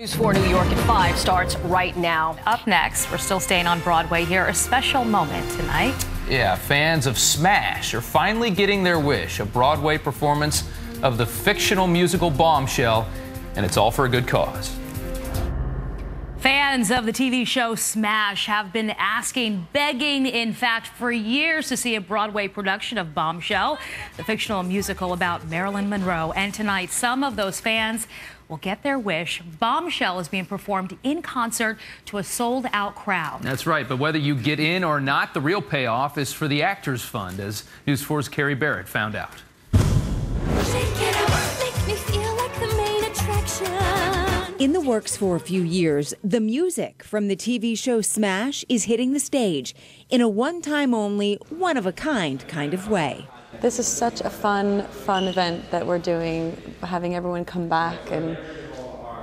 News 4 New York at 5 starts right now. Up next, we're still staying on Broadway here. A special moment tonight. Yeah, fans of Smash are finally getting their wish a Broadway performance of the fictional musical Bombshell, and it's all for a good cause. Fans of the TV show Smash have been asking, begging, in fact, for years to see a Broadway production of Bombshell, the fictional musical about Marilyn Monroe. And tonight, some of those fans will get their wish. Bombshell is being performed in concert to a sold out crowd. That's right, but whether you get in or not, the real payoff is for the Actors Fund, as News 4's Carrie Barrett found out. In the works for a few years, the music from the TV show Smash is hitting the stage in a one time only, one of a kind kind of way. This is such a fun, fun event that we're doing, having everyone come back and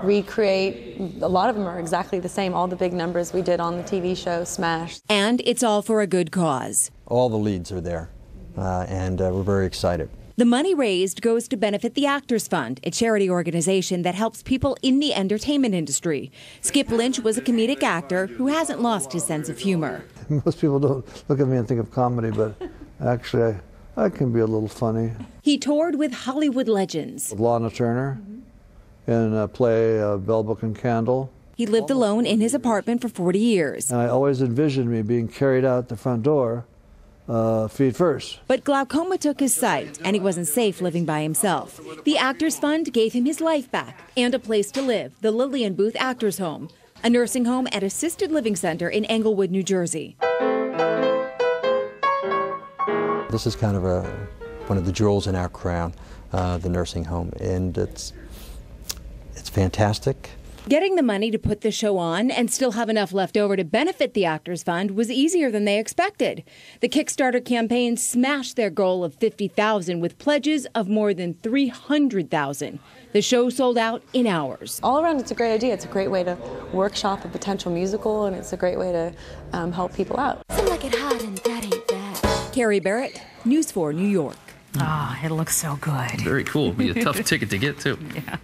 recreate. A lot of them are exactly the same, all the big numbers we did on the TV show Smash. And it's all for a good cause. All the leads are there, uh, and uh, we're very excited. The money raised goes to benefit the Actors Fund, a charity organization that helps people in the entertainment industry. Skipp Lynch was a comedic actor who hasn't lost his sense of humor. Most people don't look at me and think of comedy, but actually, I, I can be a little funny. He toured with Hollywood legends. With Lana Turner in a play uh, Bell Book and Candle. He lived alone in his apartment for 40 years. And I always envisioned me being carried out the front door uh, feet first. But glaucoma took his sight, and he wasn't safe living by himself. The Actors Fund gave him his life back and a place to live, the Lillian Booth Actors Home, a nursing home and assisted living center in Englewood, New Jersey. This is kind of a one of the jewels in our crown, uh, the nursing home, and it's it's fantastic. Getting the money to put the show on and still have enough left over to benefit the Actors Fund was easier than they expected. The Kickstarter campaign smashed their goal of 50,000 with pledges of more than 300,000. The show sold out in hours. All around, it's a great idea. It's a great way to workshop a potential musical, and it's a great way to um, help people out. Like Carrie Barrett, News 4 New York. Ah, oh, it looks so good. Very cool. Be a tough ticket to get, too. Yeah.